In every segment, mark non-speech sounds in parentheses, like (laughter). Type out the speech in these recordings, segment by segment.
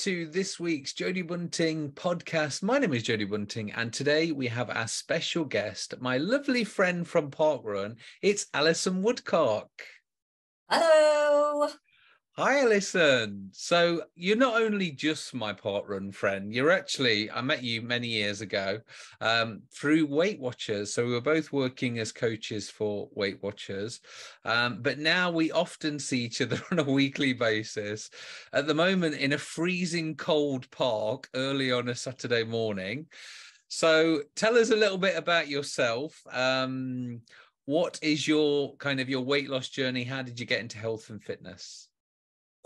to this week's Jody Bunting podcast. My name is Jody Bunting, and today we have our special guest, my lovely friend from Parkrun. It's Alyson Woodcock. Hello. Hi, Alyson. So you're not only just my Parkrun friend, you're actually, I met you many years ago um, through Weight Watchers. So we were both working as coaches for Weight Watchers. Um, but now we often see each other (laughs) on a weekly basis. At the moment, in a freezing cold park early on a Saturday morning. So tell us a little bit about yourself. Um, what is your kind of your weight loss journey? How did you get into health and fitness?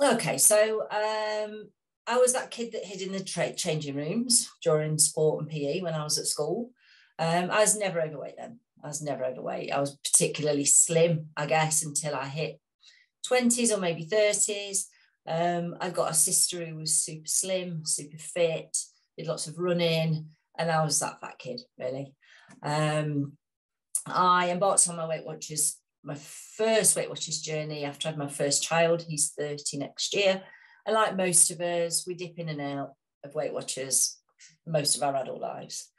Okay, so um, I was that kid that hid in the tra- changing rooms during sport and PE when I was at school. Um, I was never overweight then. I was never overweight. I was particularly slim, I guess, until I hit 20s or maybe 30s. Um, I got a sister who was super slim, super fit, did lots of running, and I was that fat kid, really. Um, I embarked on my Weight Watchers my first Weight Watchers journey after I had my first child. He's 30 next year. And like most of us, we dip in and out of Weight Watchers most of our adult lives.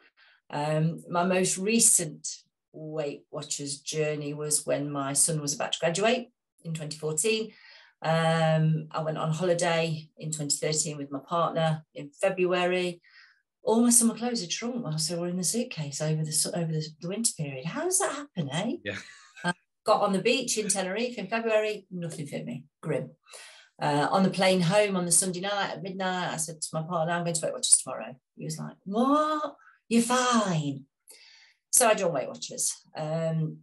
Um, my most recent Weight Watchers journey was when my son was about to graduate in 2014. Um, I went on holiday in 2013 with my partner in February. All my summer clothes had shrunk whilst they were in the suitcase over the over the, the winter period. How does that happen, eh? Yeah. Got on the beach in Tenerife in February, nothing fit me, grim. Uh, on the plane home on the Sunday night at midnight, I said to my partner, I'm going to Weight Watchers tomorrow. He was like, What? You're fine. So I joined Weight Watchers. Um,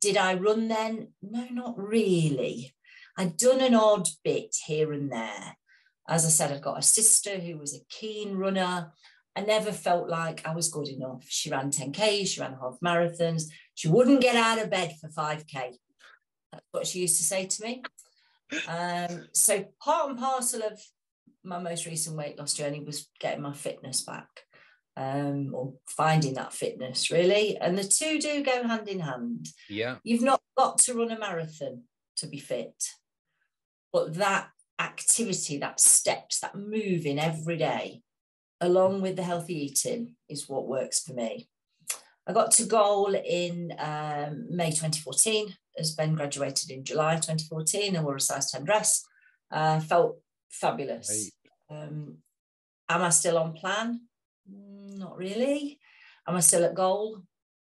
did I run then? No, not really. I'd done an odd bit here and there. As I said, I've got a sister who was a keen runner. I never felt like I was good enough. She ran 10K, she ran half marathons. She wouldn't get out of bed for 5K. That's what she used to say to me. Um, so part and parcel of my most recent weight loss journey was getting my fitness back um, or finding that fitness really. And the two do go hand in hand. Yeah. You've not got to run a marathon to be fit, but that activity, that steps, that moving every day along with the healthy eating is what works for me. I got to goal in um, May 2014 as Ben graduated in July 2014 and wore a size 10 dress. Uh, felt fabulous. Um, am I still on plan? Mm, not really. Am I still at goal?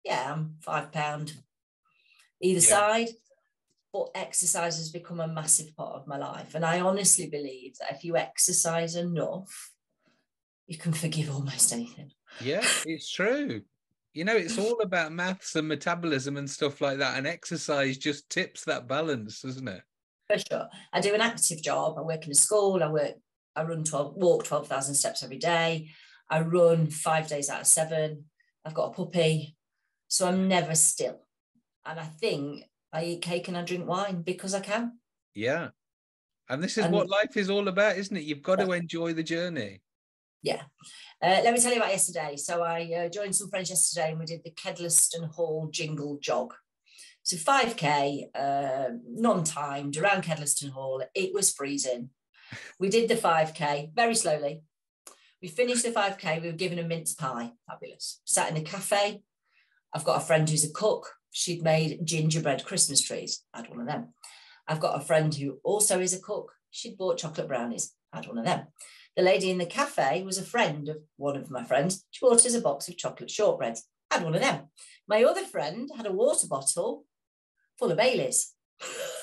Yeah, I'm five pound either yeah. side. But exercise has become a massive part of my life. And I honestly believe that if you exercise enough, you can forgive almost anything. Yeah, it's true. You know, it's all about maths and metabolism and stuff like that. And exercise just tips that balance, doesn't it? For sure. I do an active job. I work in a school. I work, I run 12, walk 12,000 steps every day. I run five days out of seven. I've got a puppy. So I'm never still. And I think I eat cake and I drink wine because I can. Yeah. And this is and, what life is all about, isn't it? You've got to enjoy the journey yeah. Uh, let me tell you about yesterday. So I uh, joined some friends yesterday and we did the Kedleston Hall Jingle Jog. So 5K, uh, non-timed around Kedleston Hall. It was freezing. We did the 5K very slowly. We finished the 5K. We were given a mince pie. Fabulous. Sat in the cafe. I've got a friend who's a cook. She'd made gingerbread Christmas trees. I had one of them. I've got a friend who also is a cook. She'd bought chocolate brownies. I had one of them. The lady in the cafe was a friend of one of my friends. She brought us a box of chocolate shortbreads. I had one of them. My other friend had a water bottle full of Baileys.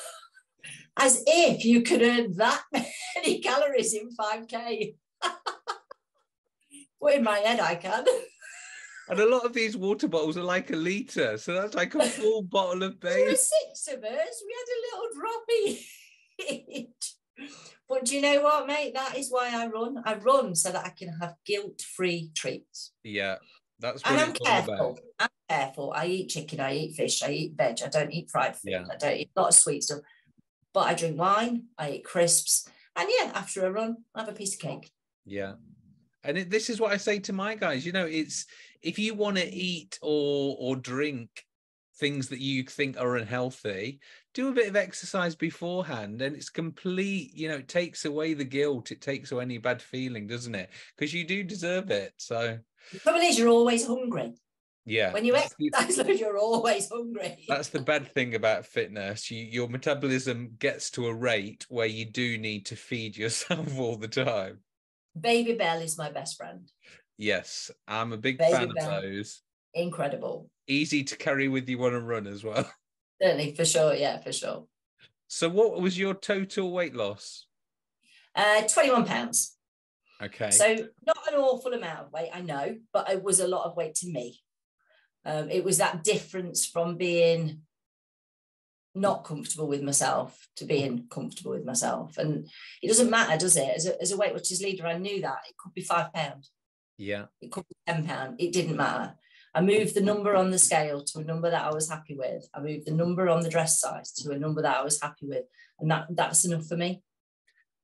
(laughs) As if you could earn that many calories in 5K. but (laughs) in my head, I can. And a lot of these water bottles are like a litre. So that's like a full (laughs) bottle of Baileys. There were six of us. We had a little droppy each. But do you know what, mate? That is why I run. I run so that I can have guilt-free treats. Yeah, that's and I'm careful. I'm careful. I eat chicken. I eat fish. I eat veg. I don't eat fried food. Yeah. I don't eat a lot of sweet stuff. But I drink wine. I eat crisps. And yeah, after a run, I have a piece of cake. Yeah. And it, this is what I say to my guys. You know, it's if you want to eat or or drink things that you think are unhealthy, do a bit of exercise beforehand and it's complete, you know, it takes away the guilt, it takes away any bad feeling, doesn't it? Because you do deserve it. So the problem is you're always hungry. Yeah. When you exercise, (laughs) you're always hungry. That's the bad thing about fitness. You, your metabolism gets to a rate where you do need to feed yourself (laughs) all the time. Babybel is my best friend. Yes, I'm a big Baby fan Bell. of those. Incredible. Easy to carry with you on a run as well. (laughs) Certainly, for sure. Yeah, for sure. So, what was your total weight loss? Uh, 21 pounds. Okay. So not an awful amount of weight, I know, but it was a lot of weight to me. Um, it was that difference from being not comfortable with myself to being comfortable with myself. And it doesn't matter, does it? As a, as a Weight Watchers leader, I knew that it could be five pounds, yeah. it could be 10 pounds. It didn't matter. I moved the number on the scale to a number that I was happy with. I moved the number on the dress size to a number that I was happy with. And that that's enough for me.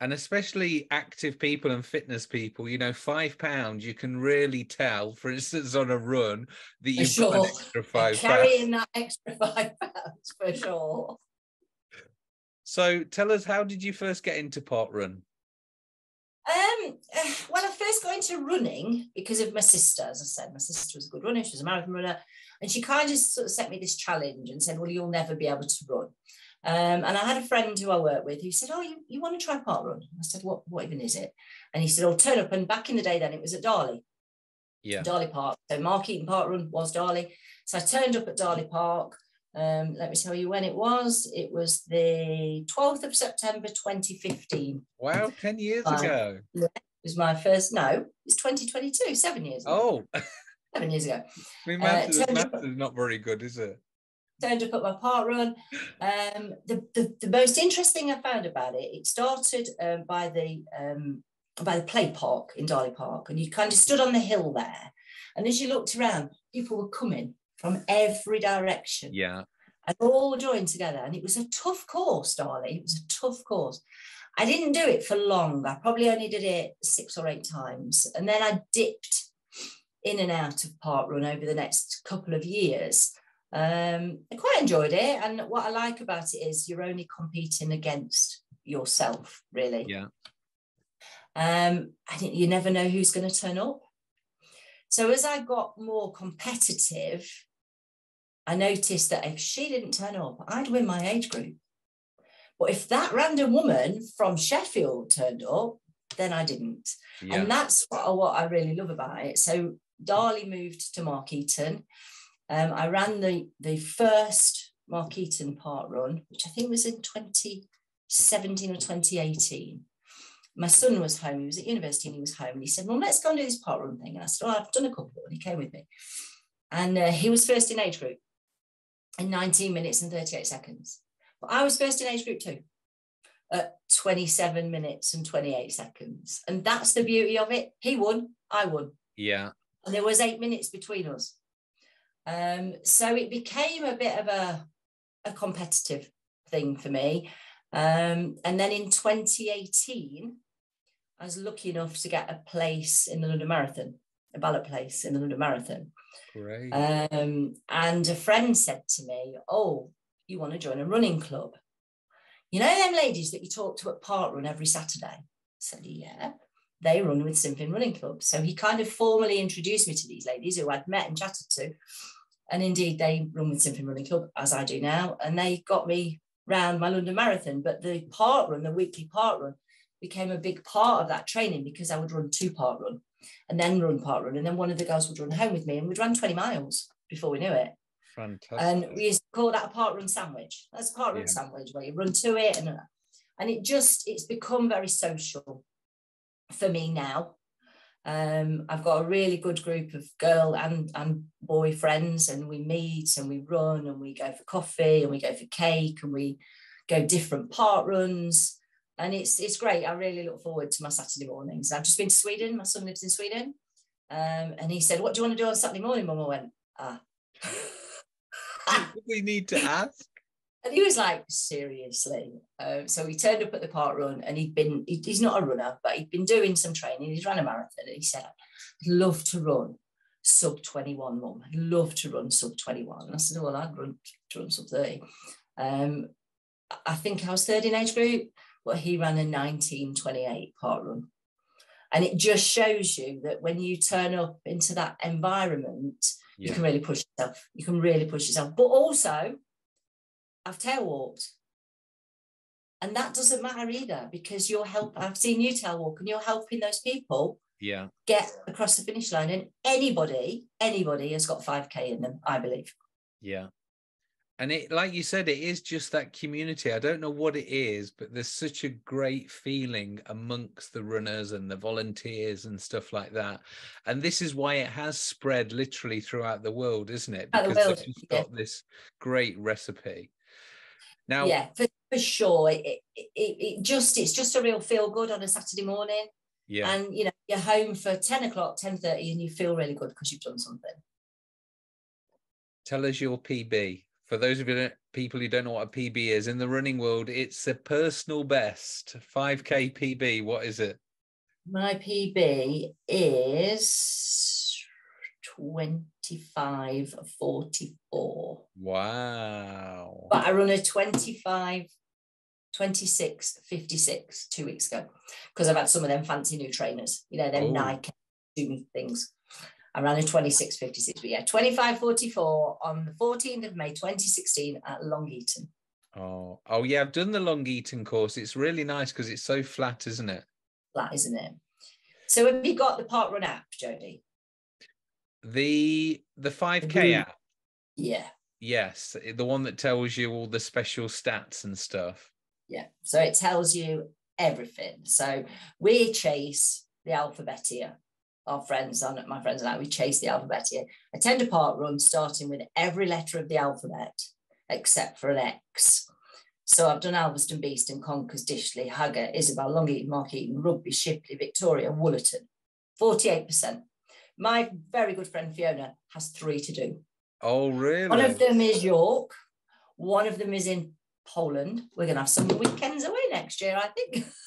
And especially active people and fitness people, you know, five pounds, you can really tell, for instance, on a run that you've got an extra five (laughs) pounds. Carrying that extra five pounds for sure. So tell us, how did you first get into park run? Um, (sighs) well, I first got into running because of my sister. As I said, my sister was a good runner. She was a marathon runner, and she kind of sort of set me this challenge and said, "Well, you'll never be able to run." Um, and I had a friend who I work with who said, "Oh, you, you want to try park run?" I said, "What? What even is it?" And he said, "Oh, turn up." And back in the day, then it was at Darley, Yeah. Darley Park. So Markeaton Park Run was Darley. So I turned up at Darley Park. Um, let me tell you when it was. It was the 12th of September 2015 Wow, 10 years Fine. ago. was my first no it's 2022 seven years ago Oh, (laughs) seven years ago I mean, Uh, maths, is, turned maths is not very good, is it? turned up at my park run um the, the the most interesting i found about it it started um, by the um by the play park in Darley Park and you kind of stood on the hill there and as you looked around people were coming from every direction Yeah. and all joined together. And it was a tough course, Darley. It was a tough course. I didn't do it for long. I probably only did it six or eight times. And then I dipped in and out of park run over the next couple of years. Um, I quite enjoyed it. And what I like about it is you're only competing against yourself, really. Yeah. Um, I think you never know who's going to turn up. So as I got more competitive, I noticed that if she didn't turn up, I'd win my age group. But if that random woman from Sheffield turned up, then I didn't. Yeah. And that's what, what I really love about it. So Darley moved to Markeaton. Um, I ran the, the first Mark Eaton park run, which I think was in 2017 or 2018. My son was home, he was at university and he was home. And he said, Well, let's go and do this park run thing. And I said, Oh, I've done a couple. And he came with me. And uh, he was first in age group in 19 minutes and 38 seconds. But I was first in age group two at 27 minutes and 28 seconds. And that's the beauty of it. He won, I won. yeah. And there was eight minutes between us. Um, so it became a bit of a, a competitive thing for me. Um, and then in 2018, I was lucky enough to get a place in the London Marathon, a ballot place in the London Marathon. Great. Um, and a friend said to me, Oh, you want to join a running club? You know, them ladies that you talk to at Park Run every Saturday? I said, Yeah, they run with Sinfin Running Club. So he kind of formally introduced me to these ladies who I'd met and chatted to. And indeed, they run with Sinfin Running Club, as I do now. And they got me round my London Marathon. But the Park Run, the weekly Park Run, became a big part of that training because I would run two park Run and then run park Run. And then one of the girls would run home with me and we'd run 20 miles before we knew it. Fantastic. And we used to call that a park run sandwich. That's a park run Yeah. sandwich where you run to it and and it just it's become very social for me now. Um, I've got a really good group of girl and and boy friends, and we meet and we run and we go for coffee and we go for cake and we go different park runs. And it's it's great. I really look forward to my Saturday mornings. I've just been to Sweden. My son lives in Sweden. Um, and he said, What do you want to do on Saturday morning, Mum? I went, Ah. (laughs) we need to ask. And he was like, seriously. Um, so he turned up at the park run and he'd been, he- he's not a runner, but he'd been doing some training. He's ran a marathon and he said, I'd love to run sub 21, mum. I'd love to run sub 21. And I said, well, I'd run run sub 30. Um, I think I was third in age group, but he ran a 1928 park run. And it just shows you that when you turn up into that environment, yeah. you can really push yourself. You can really push yourself. But also, I've tail walked. And that doesn't matter either because you're helping. Mm-hmm. I've seen you tail walk and you're helping those people yeah get across the finish line. And anybody, anybody has got 5k in them, I believe. Yeah and it like you said it is just that community. I don't know what it is but there's such a great feeling amongst the runners and the volunteers and stuff like that. And this is why it has spread literally throughout the world isn't it? Because world, they've yeah. got this great recipe. Now yeah for, for sure. It, it, it just it's just a real feel good on a saturday morning. Yeah. And you know you're home for 10 o'clock 10 30 and you feel really good because you've done something. Tell us your pb for those of you people who don't know what a PB is in the running world, it's a personal best 5k PB. What is it? My PB is 25.44. Wow. But I run a 25 26 56 two weeks ago because I've had some of them fancy new trainers, you know, them oh. Nike things. I ran a 26.56, but yeah, 25.44 on the 14th of May 2016 at Long Eaton. Oh, oh yeah, I've done the Long Eaton course. It's really nice because it's so flat, isn't it? Flat, isn't it? So have you got the Park Run app, Jody? The the 5K app. Yeah. Yes, the one that tells you all the special stats and stuff. Yeah. So it tells you everything. So we chase the alphabet here our friends on my friends and I, we chase the alphabet here. I tend to park run starting with every letter of the alphabet except for an X. So I've done Alvaston, Beeston, Conkers, Dishley, Haga, Isabel, Long Eaton, Markeaton, Rugby, Shipley, Victoria, Wollaton. 48%. My very good friend Fiona has three to do. Oh, really? One of them is York. One of them is in Poland. We're going to have some weekends away next year, I think. (laughs)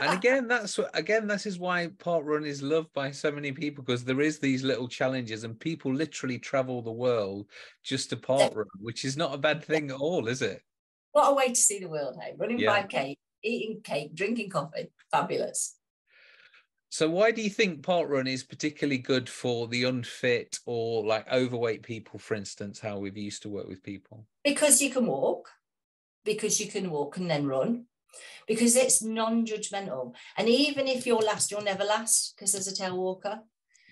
and again, that's again, this is why park run is loved by so many people because there is these little challenges, and people literally travel the world just to park run, which is not a bad thing at all, is it? What a way to see the world, hey! Running yeah. 5k, eating cake, drinking coffee, fabulous. So why do you think park run is particularly good for the unfit or like overweight people, for instance, how we've used to work with people? Because you can walk, because you can walk and then run, because it's non-judgmental. And even if you're last, you'll never last because there's a tail walker.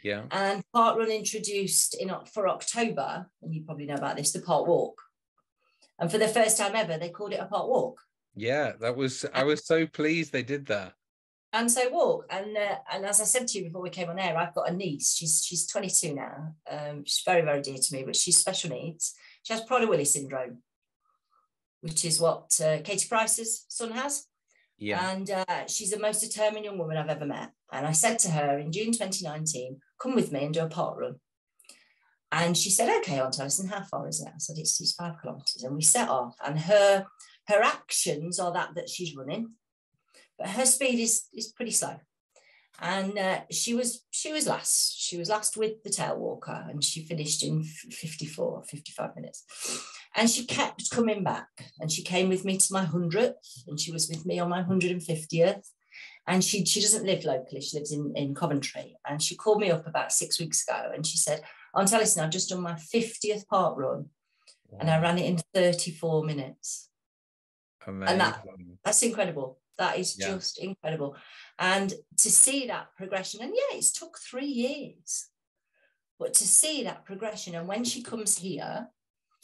Yeah. And Park Run introduced in for October, and you probably know about this, the Park Walk. And for the first time ever, they called it a Park Walk. Yeah, that was I was so pleased they did that. And so walk, and uh, and as I said to you before we came on air, I've got a niece. She's she's 22 now. Um, she's very very dear to me, but she's special needs. She has Prader-Willi syndrome, which is what uh, Katie Price's son has. Yeah. And uh, she's the most determined young woman I've ever met. And I said to her in June 2019, come with me and do a park run. And she said, okay, Aunt Alyson, how far is it? I said, it's, it's five kilometres. And we set off. And her her actions are that that she's running, but her speed is is pretty slow and uh, she was she was last. She was last with the tail walker and she finished in 54 55 minutes. And she kept coming back. And she came with me to my 100th and she was with me on my 150th and she she doesn't live locally. She lives in in coventry. And she called me up about six weeks ago and she said aunt alyson i've just done my 50th park run wow. and i ran it in 34 minutes. Amazing. and that, that's incredible that is yeah. just incredible. And to see that progression, and yeah, it's took three years, but to see that progression, and when she comes here,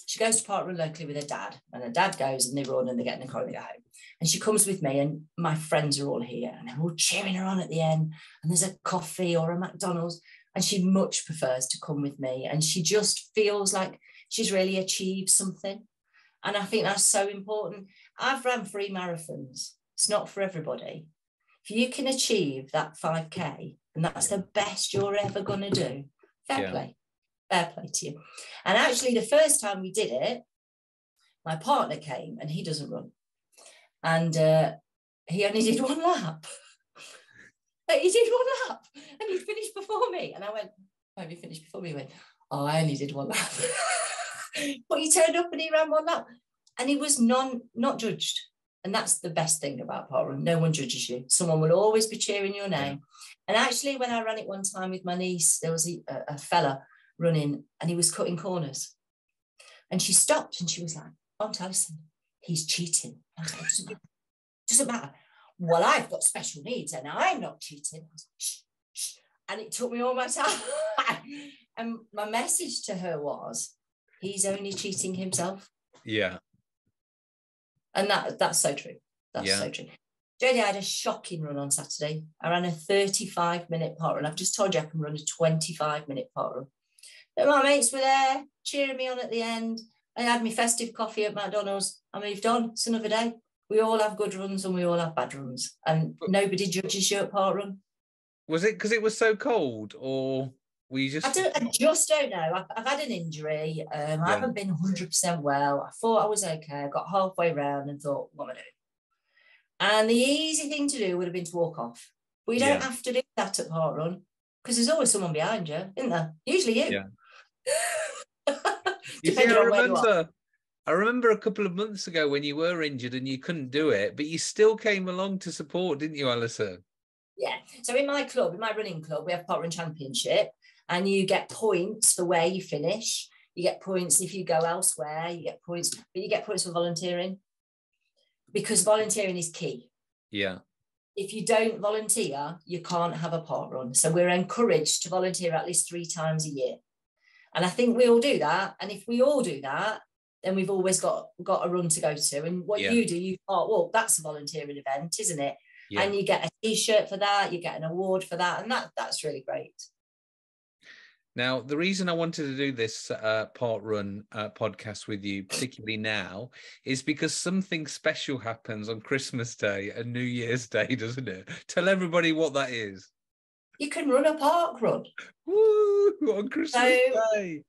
she goes to Parkrun locally with her dad, and her dad goes and they run and they get in the car and they go home. And she comes with me, and my friends are all here, and they're all cheering her on at the end. And there's a coffee or a McDonald's, and she much prefers to come with me. And she just feels like she's really achieved something. And I think that's so important. I've ran three marathons it's not for everybody. If you can achieve that 5K and that's the best you're ever going to do, fair yeah. play. Fair play to you. And actually, the first time we did it, my partner came and he doesn't run. And uh, he only did one lap. (laughs) he did one lap and he finished before me. And I went, Why have you finished before me? He went, oh, I only did one lap. (laughs) but he turned up and he ran one lap. And he was non not judged. And that's the best thing about parkrun. No one judges you. Someone will always be cheering your name. And actually, when I ran it one time with my niece, there was a, a fella running and he was cutting corners. And she stopped and she was like, Aunt Alyson, he's cheating. I was like, doesn't matter. Doesn't matter. Well, I've got special needs and I'm not cheating. Like, shh, shh. And it took me all my time. (laughs) and my message to her was, he's only cheating himself. Yeah. And that that's so true. That's Yeah. so true. Jody I had a shocking run on Saturday. I ran a 35 minute park run. I've just told you I can run a 25 minute park run. But my mates were there cheering me on at the end. I had my festive coffee at McDonald's. I moved on. It's another day. We all have good runs and we all have bad runs. And nobody judges you at park run. Was it because it was so cold, or you just? I, don't, I just don't know. I've, I've had an injury. Um, Yeah. I haven't been 100% well. I thought I was okay. I got halfway round and thought, what am I doing? And the easy thing to do would have been to walk off. But you don't Yeah. have to do that at park run because there's always someone behind you, isn't there? Usually you. Yeah. (laughs) You see, I remember. I remember a couple of months ago when you were injured and you couldn't do it, but you still came along to support, didn't you, Alyson? Yeah. So in my club, in my running club, we have park run championship, and you get points for where you finish. You get points if you go elsewhere. You get points, but you get points for volunteering because volunteering is key. Yeah. If you don't volunteer, you can't have a park run. So we're encouraged to volunteer at least three times a year, and I think we all do that. And if we all do that, then we've always got got a run to go to. And what Yeah. you do, you thought, well, that's a volunteering event, isn't it? Yeah. and you get a t-shirt for that you get an award for that and that that's really great Now, the reason I wanted to do this uh, park run uh, podcast with you, particularly now, is because something special happens on Christmas Day and New Year's Day, (laughs) doesn't it? Tell everybody what that is. you can run a park run Woo! On Christmas So- Day.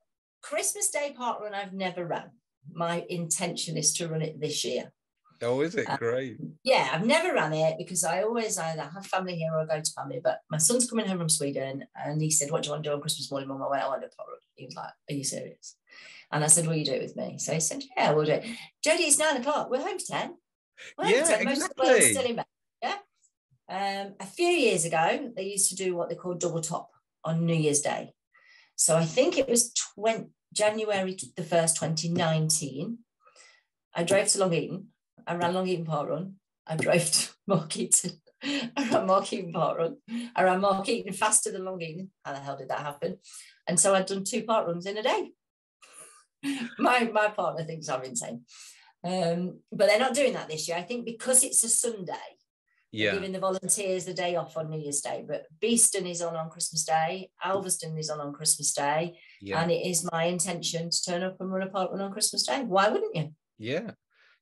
christmas day park run i've never run my intention is to run it this year Oh, is it? Uh, great? yeah i've never ran it because i always either have family here or I go to family but my son's coming home from sweden and he said what do you want to do on christmas morning? Mum i went i want to park run he was like are you serious? And i said will you do it with me? So he said yeah we'll do it. Jody it's nine o'clock. We're home to 10 We're Yeah, to 10. most of the exactly. still in bed. Yeah. Um, a few years ago they used to do what they call double top on new year's day. So i think it was 20 january the 1st 2019 i drove to long eaton I ran Long Eaton Park Run. I drove to (laughs) Markeaton. I ran Markeaton Park Run. I ran Markeaton faster than Long Eaton. How the hell did that happen? And so I'd done two park runs in a day. (laughs) my my partner thinks I'm insane. Um, but they're not doing that this year. I think because it's a Sunday, Yeah. giving the volunteers the day off on New Year's Day. But Beeston is on on Christmas Day. Alvaston is on on Christmas Day. Yeah. And it is my intention to turn up and run a park run on Christmas Day. Why wouldn't you? Yeah.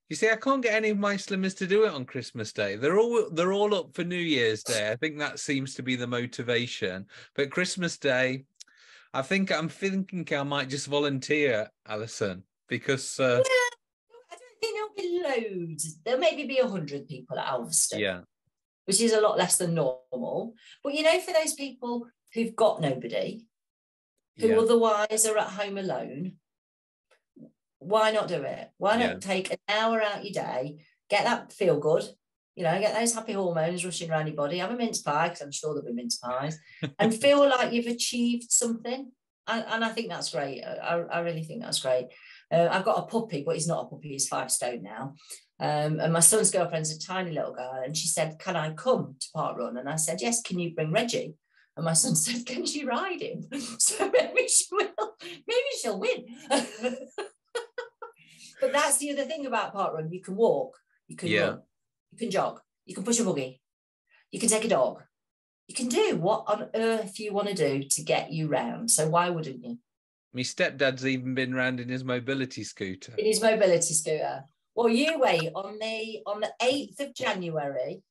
You see, I can't get any of my slimmers to do it on Christmas Day. They're all they're all up for New Year's Day. I think that seems to be the motivation. But Christmas Day, I think I'm thinking I might just volunteer, Alyson, because uh, I don't think there'll be loads. There'll maybe be a hundred people at Alvaston, yeah, which is a lot less than normal. But you know, for those people who've got nobody, who yeah, otherwise are at home alone, why not do it? Why not Yeah. take an hour out your day, get that feel good, you know, get those happy hormones rushing around your body, have a mince pie, because I'm sure there'll be mince pies, (laughs) and feel like you've achieved something. And, and I think that's great. I, I really think that's great. Uh, I've got a puppy, but he's not a puppy, he's five stone now. Um, and my son's girlfriend's a tiny little girl, and she said, Can I come to Park Run? And I said, Yes, can you bring Reggie? And my son (laughs) said, Can she ride him? (laughs) So maybe she will, maybe she'll win. But that's the other thing about Park Run. You can walk, you can Yeah. run, you can jog, you can push a buggy, you can take a dog. You can do what on earth you want to do to get you round. So why wouldn't you? my stepdad's even been round in his mobility scooter. in his mobility scooter. Well, you wait on the on the eighth of January.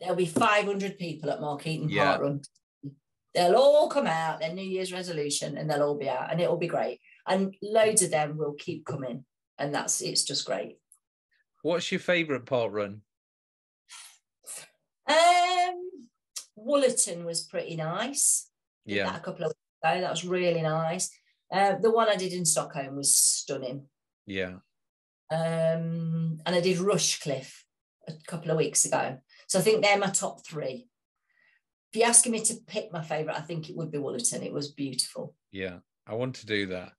There'll be five hundred people at Markeaton Yeah. Park Run. They'll all come out their New Year's resolution, and they'll all be out, and it'll be great. And loads of them will keep coming, and that's it's just great. What's your favourite park run? Um, Wollaton was pretty nice. Yeah, that a couple of weeks So that was really nice. Uh, the one I did in Stockholm was stunning. Yeah. Um, and I did Rushcliffe a couple of weeks ago. So I think they're my top three. If you're asking me to pick my favourite, I think it would be Wollaton. It was beautiful. Yeah, I want to do that.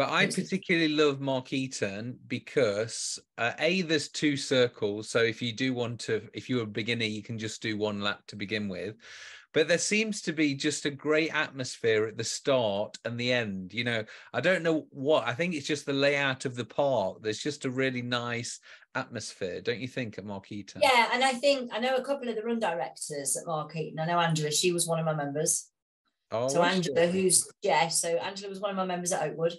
But I particularly love Markeaton because uh, a there's two circles, so if you do want to, if you're a beginner, you can just do one lap to begin with. But there seems to be just a great atmosphere at the start and the end. You know, I don't know what. I think it's just the layout of the park. There's just a really nice atmosphere, don't you think, at Markeaton? Yeah, and I think I know a couple of the run directors at Markeaton. I know Angela; she was one of my members. Oh, so Angela, who's yeah, so Angela was one of my members at Oakwood.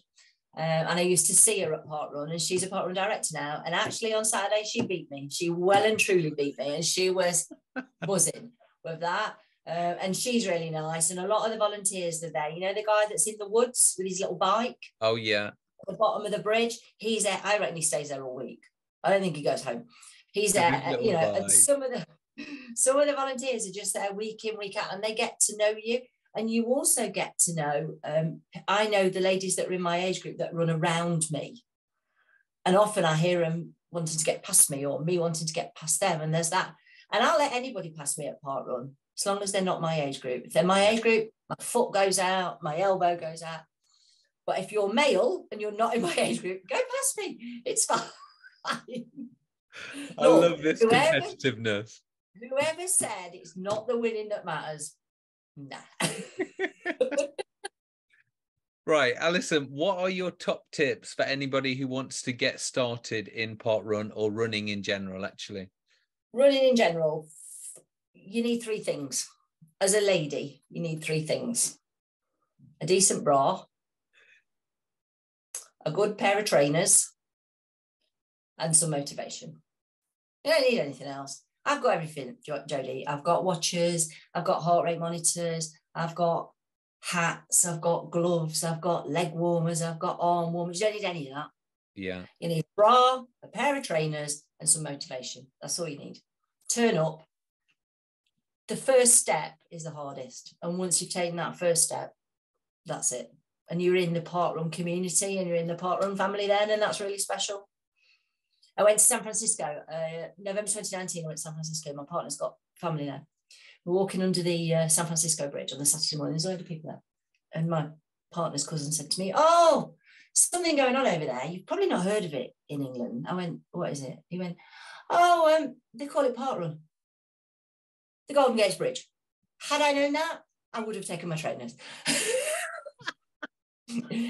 Um, and I used to see her at Parkrun, and she's a Parkrun director now. And actually, on Saturday, she beat me. She well and truly beat me, and she was (laughs) buzzing with that. Uh, and she's really nice. And a lot of the volunteers are there. You know, the guy that's in the woods with his little bike. Oh yeah. At the bottom of the bridge. He's there. I reckon he stays there all week. I don't think he goes home. He's there. You know, and some of the (laughs) some of the volunteers are just there week in week out, and they get to know you and you also get to know um, i know the ladies that are in my age group that run around me. And often i hear them wanting to get past me or me wanting to get past them. And there's that. And i'll let anybody pass me at Parkrun as long as they're not my age group. If they're my age group my foot goes out my elbow goes out. But if you're male and you're not in my age group go past me. It's fine. I Look, love this whoever, competitiveness. Whoever said it's not the winning that matters, nah. (laughs) right, Alyson, what are your top tips for anybody who wants to get started in part run or running in general, actually? Running in general, you need three things. As a lady, you need three things a decent bra, a good pair of trainers, and some motivation. You don't need anything else. I've got everything, Jody. I've got watches, I've got heart rate monitors, I've got hats, I've got gloves, I've got leg warmers, I've got arm warmers. You don't need any of that. Yeah. You need a bra, a pair of trainers, and some motivation. That's all you need. Turn up. The first step is the hardest. And once you've taken that first step, that's it. And you're in the parkrun community and you're in the parkrun family then, and that's really special. I went to San Francisco, uh, November 2019. I went to San Francisco. My partner's got family there. We're walking under the uh, San Francisco Bridge on the Saturday morning. There's a load of people there. And my partner's cousin said to me, Oh, something going on over there. You've probably not heard of it in England. I went, What is it? He went, Oh, um, they call it Park Run, the Golden Gate Bridge. Had I known that, I would have taken my trainers. (laughs)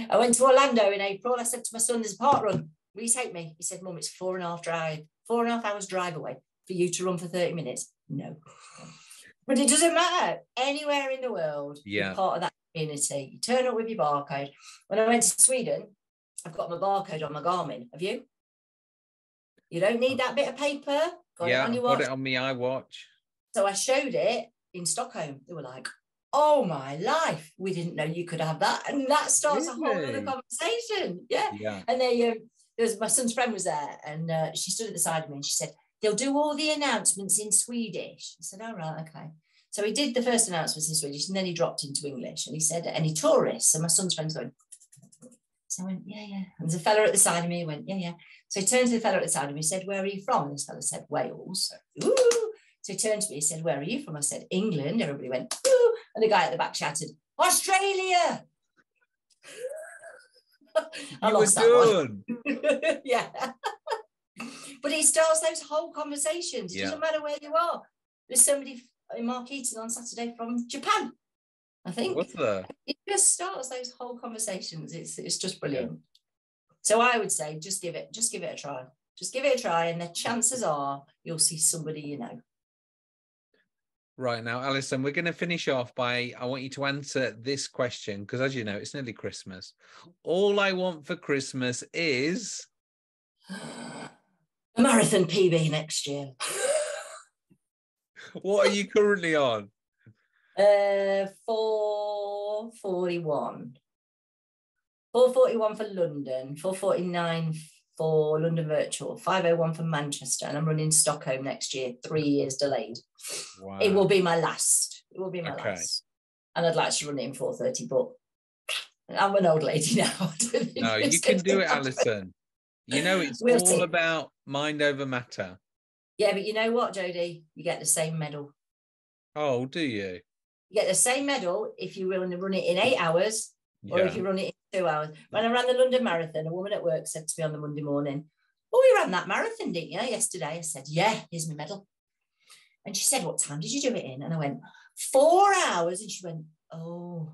I went to Orlando in April. I said to my son, There's a Parkrun will you take me? He said, Mum, it's four and a half drive, four and a half hours drive away for you to run for 30 minutes. No. But it doesn't matter. Anywhere in the world, yeah. part of that community. You turn up with your barcode. When I went to Sweden, I've got my barcode on my Garmin. Have you? You don't need that bit of paper. Got yeah, it got it on me iWatch. So I showed it in Stockholm. They were like, oh my life, we didn't know you could have that. And that starts really? a whole other conversation. Yeah. yeah. And they um, was my son's friend was there and uh, she stood at the side of me and she said, they'll do all the announcements in Swedish. I said, all right, okay. So he did the first announcements in Swedish and then he dropped into English and he said, any tourists? And my son's friend's going, so I went, yeah, yeah. And there's a fella at the side of me, went, yeah, yeah. So he turned to the fella at the side of me, he said, where are you from? And this fella said, Wales. Ooh. So he turned to me, he said, where are you from? I said, England. Everybody went, Ooh. And the guy at the back shouted, Australia. I you lost that one. (laughs) yeah. but it starts those whole conversations. Yeah. Doesn't matter where you are. There's somebody in Markeaton on Saturday from Japan. I think. What's the? It just starts those whole conversations. It's it's just brilliant. Yeah. So I would say just give it, just give it a try. Just give it a try, and the chances are you'll see somebody you know. Right now, Alyson, we're going to finish off by I want you to answer this question because, as you know, it's nearly Christmas. All I want for Christmas is a marathon PB next year. (laughs) what are you currently on? Uh, 441. 441 for London, 449 for London Virtual, 501 for Manchester, and I'm running Stockholm next year, three years delayed. Wow. It will be my last. It will be my okay. last. And I'd like to run it in 430, but I'm an old lady (laughs) now. no, you can do it, (laughs) Alyson. You know, it's we'll all see. about mind over matter. Yeah, but you know what, Jody? You get the same medal. Oh, do you? You get the same medal if you run, run it in eight hours or yeah. if you run it in two hours. When I ran the London Marathon, a woman at work said to me on the Monday morning, Oh, you ran that marathon, didn't you, yesterday? I said, Yeah, here's my medal. And she said, What time did you do it in? And I went, Four hours. And she went, Oh.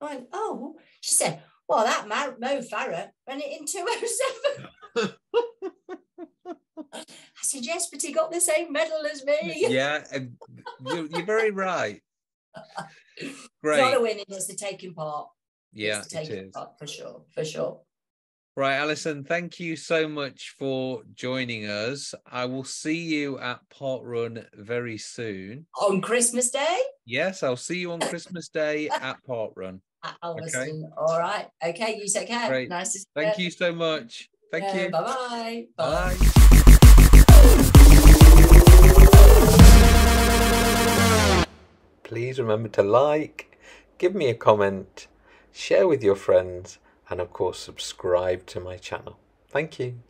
I went, Oh. She said, Well, that Mo Farah ran it in 207. (laughs) I said, Yes, but he got the same medal as me. Yeah, you're, you're very right. (laughs) Great. It's not a winning, it's the taking part. Yeah, it is. Part, for sure, for sure. Right, Alyson, thank you so much for joining us. I will see you at Park Run very soon. On Christmas Day? Yes, I'll see you on Christmas Day (laughs) at Park Run. Uh, at Okay. All right. Okay, you take care. Great. Nice to see Thank you. you so much. Thank you. Bye-bye. Bye. Please remember to like, give me a comment, share with your friends, and of course subscribe to my channel. Thank you.